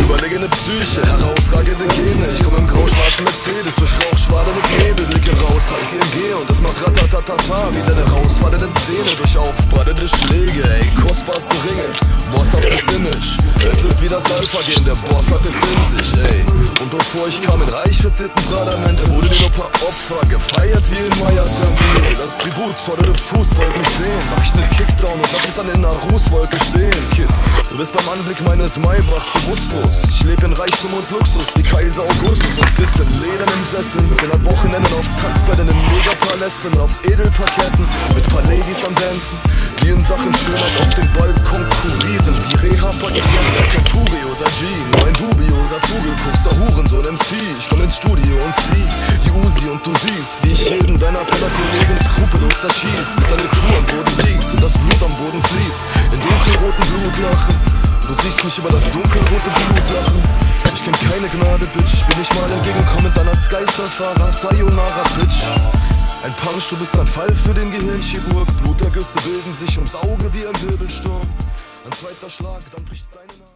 Überlegene Psyche, herausragende Gene. Ich komme im grau-schwarzen Mercedes durch rauchschwaden und Nebel Blicke raus, halt die Geh und es macht ratatatata Wie deine rausfallenden Zähne durch aufprallende Schläge. Ey, kostbarste Ringe, Boss hat das Image. Es ist wie das Alpha-Gen, der Boss hat es in sich, ey. Und bevor ich kam in reich verzierten Pralamenten Wurde mir noch paar Opfer gefeiert wie in Mayata Tribut forderte Fuß, wollt sehen Mach ich nen Kickdown und lass es dann in einer Rußwolke stehen, Kid. Du bist beim Anblick meines Maybachs bewusstlos. Ich lebe in Reichtum und Luxus wie Kaiser Augustus. Und sitze in ledernen Sesseln Bin an Wochenenden auf Tanzbällen in Megapalästen auf Edelparketten mit paar Ladies am Dancen. Die in Sachen Schönheit auf dem Ball konkurrieren Wie Reha-Patienten, das kein furioser G Nur ein dubioser zugeguckster Hurensohn MC Ich komm ins Studio und zieh die Uzi und du siehst Wie ich jeden deiner Penner-Kollegen skrupellos zerschieß Bis deine Crew am Boden liegt und das Blut am Boden fließt In dunkelroten Blutlachen Du siehst mich über das dunkelrote Blut lachen. Ich kenn keine Gnade, Bitch. Bin ich mal entgegenkommend dann als Geisterfahrer. Sayonara, Bitch. Ein Punch, du bist ein Fall für den Gehirnchirurg. Blutergüsse bilden sich ums Auge wie ein Wirbelsturm. Ein zweiter Schlag, dann bricht deine